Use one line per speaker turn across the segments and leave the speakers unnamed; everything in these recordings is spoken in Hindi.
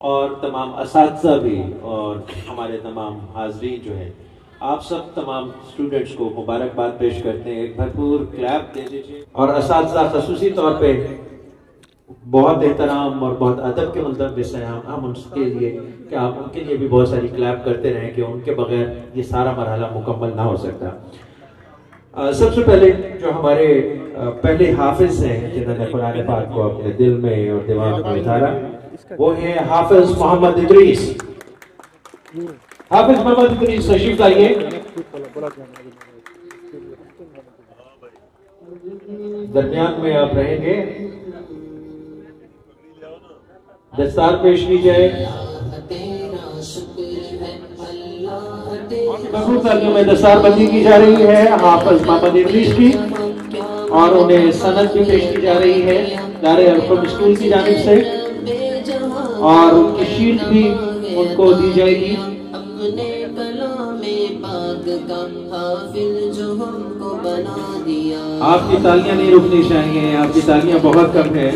और तमाम इस भी और हमारे तमाम हाजरीन जो है, आप सब तमाम स्टूडेंट्स को मुबारकबाद पेश करते हैं। एक भरपूर क्लैप दे दीजिए। और इस खसूसी तौर पे बहुत एहतराम और बहुत अदब के मुलतबिस हैं हम हम उनके लिए, कि आप उनके लिए भी बहुत सारी क्लैप करते रहें कि उनके बगैर ये सारा मरहला मुकम्मल ना हो सकता। सबसे पहले जो हमारे पहले हाफिज हैं, जिन्होंने कुरान पाक को अपने दिल में और दिमाग में उतारा वो है हाफिज मोहम्मद इद्रीस। हाफिज मोहम्मद इद्रीस, तशरीफ़ लाइए। दरमियान में आप रहेंगे। दस्तार पेश की जाए। में दस्तार बंदी की जा रही है, हाफिज मोहम्मद इद्रीस की, और उन्हें सनत भी पेश की जा रही है दारे स्कूल की जानब से। और उनकी शील्ड भी उनको दी जाएगी। अपने जो बना दिया। आपकी तालियाँ नहीं रुकनी चाहिए आपकी तालियाँ बहुत कम है।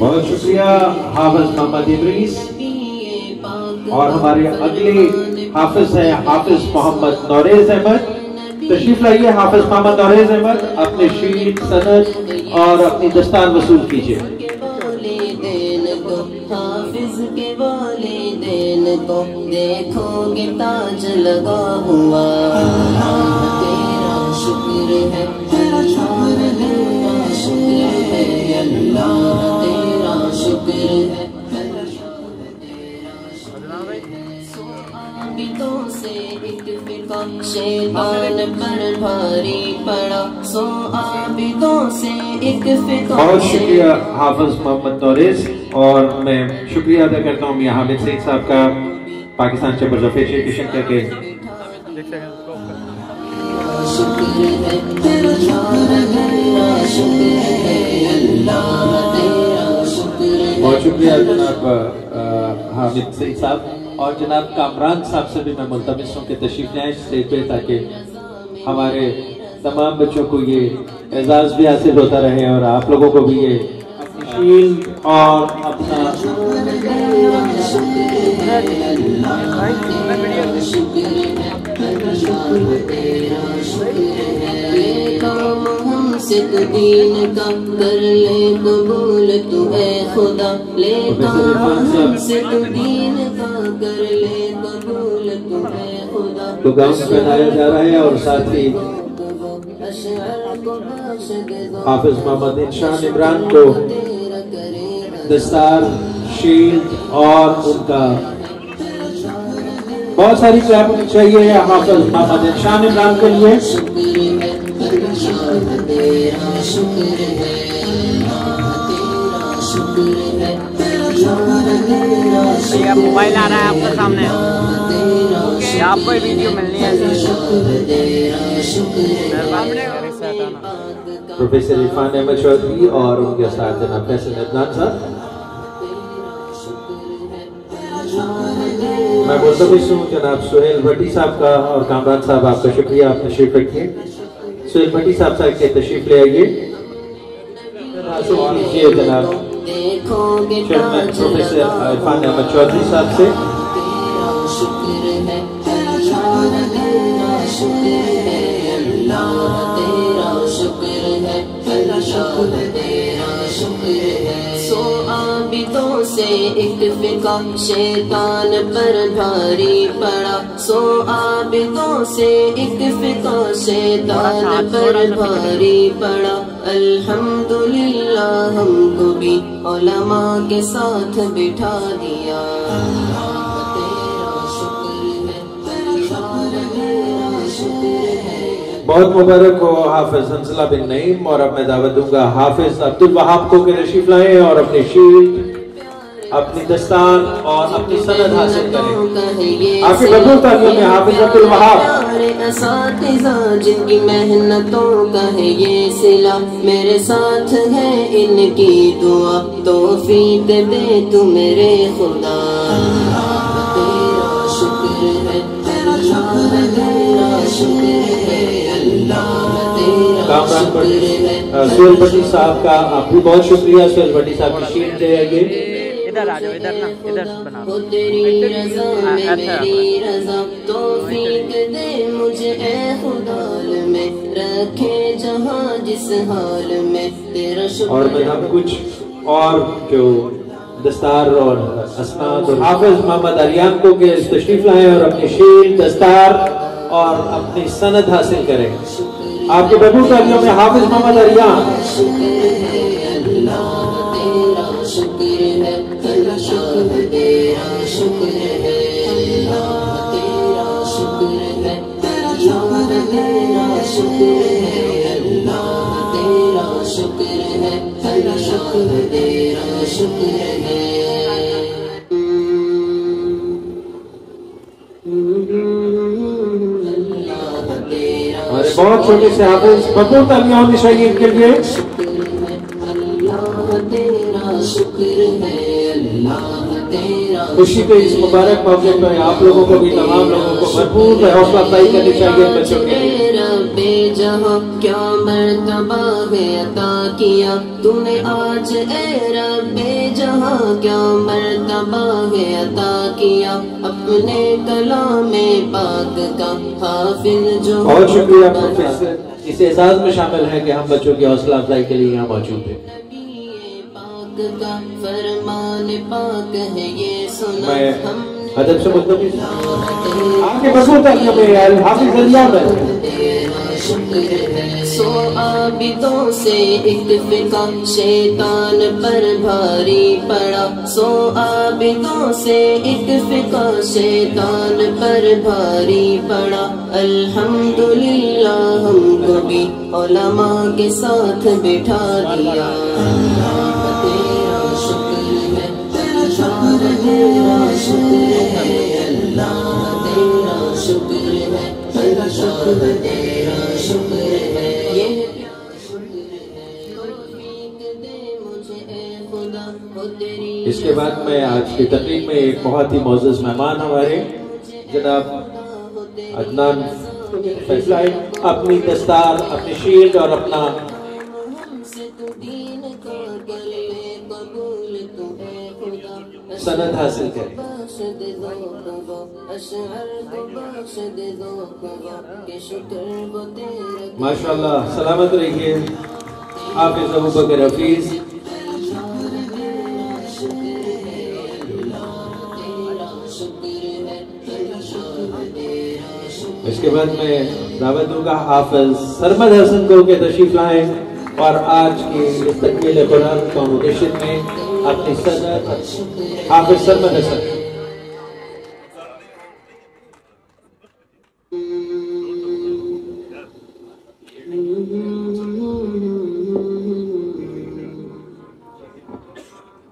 बहुत शुक्रिया हाफिज मोहम्मद इब्रीस और हमारे अगले हाफिज है हाफिज मोहम्मद नौरेज अहमद। तशरीफ़ लाइए, हाफिज मोहम्मद नौरेज अहमद अपने शीट सनद और अपनी दस्तान वसूल कीजिए। देखोगे ताज लगा हुआ। तेरा शुक्र है शुक्र है अल्लाह। तेरा शुक्र है। से एक फिका शैतान पर भारी पड़ा। सो आबिदों से एक फिका बहुत शुक्रिया हाफिज मोहम्मद नौरेज और मैं शुक्रिया अदा करता हूँ मियाँ हामिद सिंह साहब का पाकिस्तान चैम्बर्स ऑफ़ एजुकेशन करके बहुत शुक्रिया जनाब हामिद सिंह साहब। और जनाब कामरान साहब से भी मैं मुलतमस हूँ कि तशरीफ़ लाएँ स्टेज पे ताकि हमारे तमाम बच्चों को ये एजाज़ भी हासिल होता रहे और आप लोगों को भी ये और अपना से तो दीन का कर ले कबूल तू है खुदा। से तो दीन का कर ले कबूल तू है खुदा। तो गाँव में पहनाया जा रहा है और साथ ही हाफिज मोहम्मद इंशान इमरान को दस्तार शील्ड और उनका बहुत सारी चाहिए हाफिज मोहम्मद इंशान इमरान के लिए। तेरा शुक्र है तेरा शुक्र है। ये मोबाइल आ रहा है आपके सामने। आपको वीडियो मिलनी है प्रोफेसर इरफान अहमद चौधरी और उनके साथ जनाब फैसल अदनान साहब मैं मुलतविस हूँ जनाब सुहेल भट्टी साहब का और कामरान साहब आपका शुक्रिया आपने तशरीफ़ रखिए सुहेल भट्टी साहब साहब के तशरीफ़ ले आइए। जनाब। प्रोफेसर इरफान अहमद चौधरी साहब से। से एक फिका शैतान पर भारी पड़ा। सो आबिदों से एक फिका शैतान पर भारी पड़ा। अल्हम्दुलिल्लाह हमको भी उलमा के साथ बिठा दिया। बहुत मुबारक हो हाफिज हंसला बिन नईम और अब मैं दावत दूँगा हाफिज अब्दुल वहाब को के नशीफ लाए और अपने शील्ड अपनी दस्तान और अपनी सनद हासिल करें। आपके बदूल तालियों में हाफिज अब्दुल वहाब। जिनकी मेहनतों का है ये सिला। मेरे साथ है इनकी दुआ तौफीक दे तू मेरे खुदा। तेरा शुक्र है तेरा शुक्र है अल्लाह तेरा कुरान पढ़ भट्टी साहब का आप भी बहुत शुक्रिया सुहेल भट्टी साहब की शीट दे आइए।
इधर आ जाओ इधर ना इधर बना अच्छा।
मेरी रजा तौफीक दे मुझे ए खुदाल में रखे जहाँ जिस हाल में तेरा
और
शुक्र
कुछ और जो दस्तार और असनाद और हाफिज मोहम्मद अरियान को के तशरीफ़ लाए और अपने शील दस्तार और अपनी सनद हासिल करें। आपके बबू कार्यों में हाफिज मोहम्मद अरियान
अल्लाह तेरा शुक्र है
बहुत छोटे से हाफिज बबू तलियान शहीद के लिए
अल्लाह तेरा शुक्र है अल्लाह तेरा
खुशी के इस मुबारक मौके पर आप लोगों को भी, तमाम लोगों को भरपूर हौसला अफजाई करनी चाहिए बच्चों के लिए।
क्या मर्तबा है किया तूने आज ए रबे जहाँ क्या मर्तबा है अता किया अपने कलाम पाक का हाफिज जो
बहुत शुक्रिया प्रोफेसर इस एजाज में शामिल है कि हम बच्चों की हौसला अफजाई के लिए यहाँ मौजूद हैं।
का फरमान पाक है ये सुना
मैं
हम।
अदब से मुद्दे आगे बसों तक हाफिज
सो आबिदों से एक फिका शैतान पर भारी पड़ा। सो आबिदों से एक फिका शैतान पर भारी पड़ा। अल्हम्दुलिल्लाह हमको भी उलमा के साथ बिठा दिया। तेरा शुक्र तेरा शुक्र है, तेरा शुक्र है।
इसके बाद में आज की तकरीब में एक बहुत ही मोजस मेहमान हमारे, जनाब अदनान फैसला, अपनी दस्तार, अपनी शील्ड और अपना सनद हासिल करें। माशाल्लाह, सलामत रहिए। हाफिज अबू बकर हफीज इसके बाद मैं दावत दूँगा, हाफिज सरमद हसन को के तशरीफ़ लाए और आज की तकमील कुरान कॉम्पिटिशन में अपनी सदर हाफिज सरमद हसन।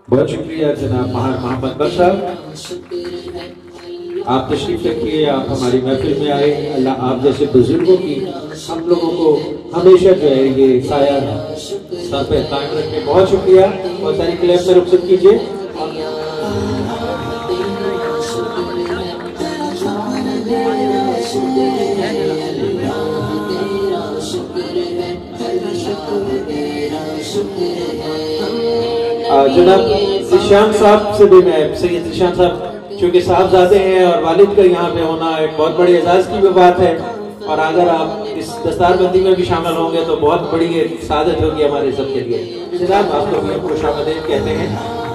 बहुत शुक्रिया जनाब महार मोहम्मद बख्शा। आप तशरीफ़ रखिए, आप हमारी महफिल में आए, अल्लाह आप जैसे बुज़ुर्गों की हम लोगों को हमेशा जो है ये साया सर पे कायम रखे। बहुत शुक्रिया। बहुत सारी क्लैप में रुखसत कीजिए। जनाब ईशान साहब से भी मैं, सैयद ईशान साहब चूँकि साहबजादे हैं और वालिद का यहाँ पे होना एक बहुत बड़ी एजाज की भी बात है। और अगर आप इस दस्तारबंदी में भी शामिल होंगे तो बहुत बड़ी सादत होगी हमारे सबके लिए। जनाब आप लोग ये खुश आमदेद कहते हैं।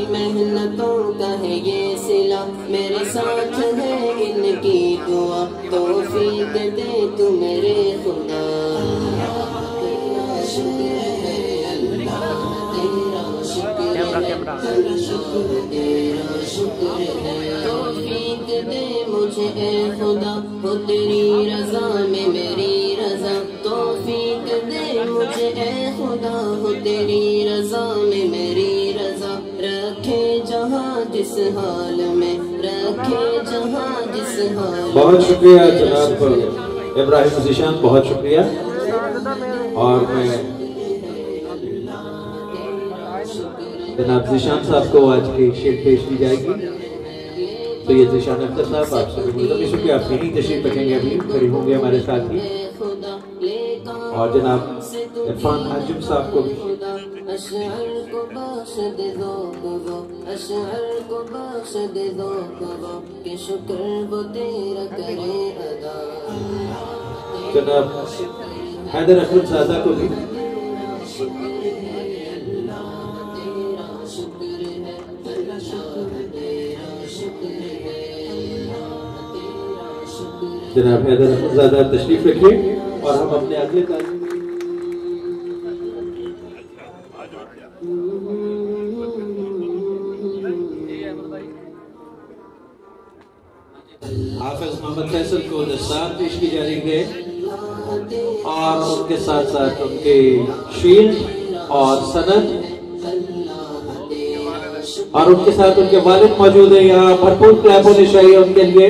जिनकी मेहनतों का है ये सिला। मेरे साथ है इनकी दुआ। तौफीक दे तू मेरे खुदा। तेरा शुक्र
कैमरा
है
कैमरा
तेरा शुक्र तेरा शुक्र है दे मुझे, ए खुदा। हो तेरी रजा में
बहुत शुक्रिया जनाब इब्राहिम जिशान, बहुत शुक्रिया। और मैं जनाब जिशान साहब को आज की शेर पेश की जाएगी। तो ये जिशान अख्तर साहब आपसे भी मुल्तमी शुक्रिया। आप यहीं तशरीफ़ रखेंगे अभी, खड़े होंगे हमारे साथ ही। और जनाब इरफान हाजिम साहब को भी।
बख्श दे दो दो अशअर को बख्श दे दो दो कि शुक्र वो तेरा करे अदा
जनाब, हैदर अखरुल सादा जनाब हैदर सादा तशरीफ़ रखिए और हम अपने अगले तालीम साथ साथ उनके शील्ड और सनद और उनके साथ उनके वालिद मौजूद है। यहाँ भरपूर क्लैप होने चाहिए उनके लिए।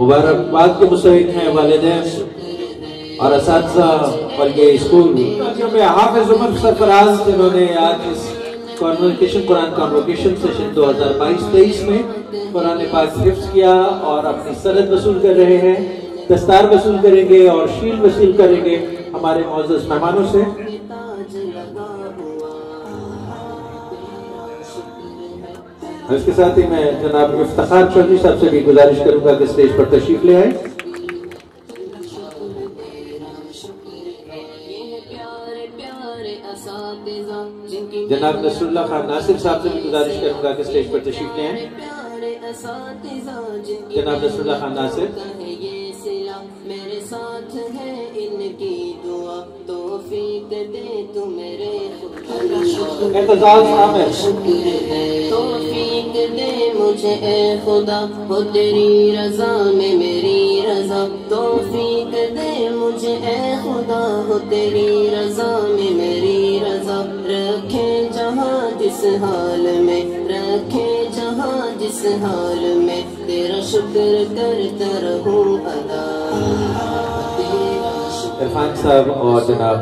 मुबारकबाद के मुस्तक हैं वालदेन और इस बल्कि स्कूल हाफिज उमर सरफराज जिन्होंने आज इस कॉन्वोकेशन, कुरान कॉन्वोकेशन सेशन 2022-23 में कुरान पाक हिफ्ज किया और अपनी सनद वसूल कर रहे हैं, दस्तार वसूल करेंगे और शील वसूल करेंगे हमारे मोजस मेहमानों से। इसके साथ ही मैं जनाब इफ्तार चौधरी साहब से भी गुजारिश करूँगा कि स्टेज पर तशरीफ़ ले आए। जनाब नसरुल्लाह खान नासिर साहब से भी गुजारिश करूँगा कि स्टेज पर तशरीफ़ ले। जनाब नसरुल्लाह खान नासिर
मेरे साथ है। इनकी दुआ दे तू मेरे दे मुझे ए खुदा हो तेरी रजा में मेरी रजा तौफीक दे मुझे, ए खुदा, हो तेरी रजा में मेरी रजा। हाल में रखे जहाँ जिस हाल में तेरा शुक्र करता रहूँ अदा।
इरफान साहब और जनाब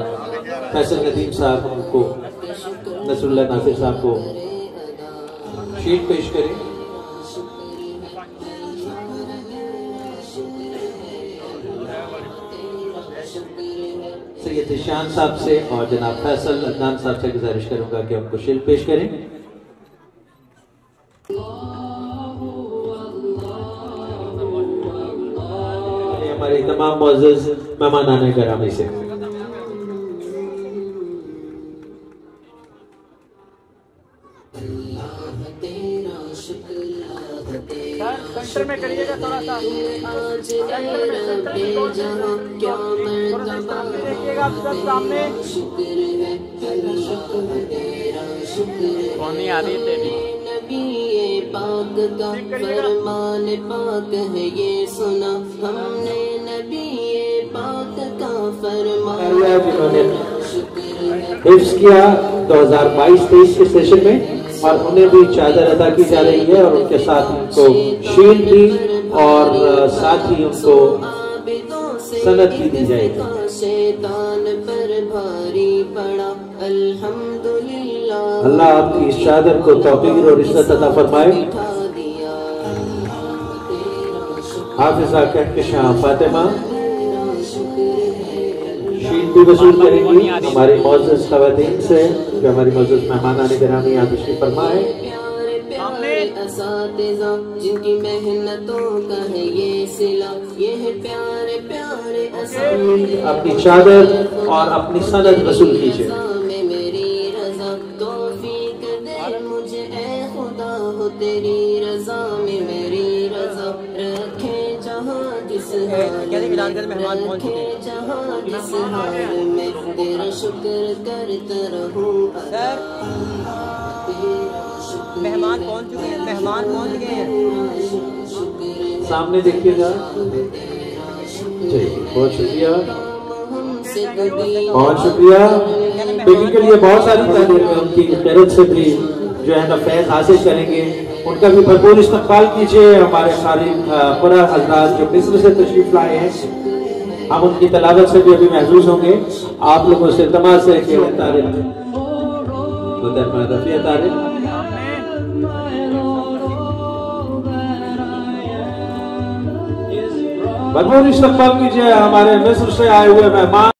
फैसल नदीम साहब को, नसरुल्लाह नासिर साहब को शीट पेश करें। ईशान साहब से और जनाब फैसल अदनान साहब से गुजारिश करूँगा कि उनको शील्ड पेश करें। हमारे तमाम मोजज मेहमान आने करामी से।
सेंटर में करिएगा थोड़ा सा। आप सब सामने। कौन नहीं आ रही तेरी
पाक का फरमान पाक है ये सुना हमने नबी ये पाक का फरमान
हिफ्स किया 2022-23 के सेशन में और उन्हें भी चादर अदा की जा रही है और उनके साथ उनको शील्ड भी और साथ ही उनको सनद भी दी जाएगी। अल्लाह आपकी इस चादर को तौफीक और इज़्ज़त अता फरमाए। हाफिजा कहकशां फातिमा शील्ड भी वसूल करेंगी। हमारी मोजस खवातीन से जो हमारी मोजस मेहमान आने ग्रामी यहाँ तशरीफ़ फरमा
प्यारे प्यारे असातिज़ा जिनकी मेहनतों का है ये सिला। ये है प्यारे प्यारे
अपनी चादर और अपनी सनद वसूल कीजिए।
शुक्र करता रहूँ अदा तेरा शुक्र
मेहमान पहुँच चुके हैं। मेहमान पहुँच गए हैं
सामने देखिएगा
बहुत शुक्रिया। बहुत शुक्रिया। बेटी के लिए बहुत सारी तारीफ़ है उनकी खैरत से भी जो है ना फैज हासिल करेंगे। उनका भी भरपूर इस्तेमाल कीजिए। हमारे सारे पूरा हजरात जो मिस्र से तशरीफ़ लाए हैं, हम उनकी तलावत से भी अभी महसूस होंगे। आप लोगों से तमाम से रफिया तारीफ़। भरपूर इस्तेमाल कीजिए। हमारे मिस्र से आए हुए मेहमान।